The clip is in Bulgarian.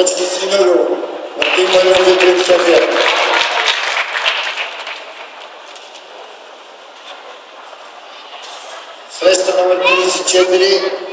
Дочки Симеро, Мартин Маринов, Дмитрий София. Среща номер 34,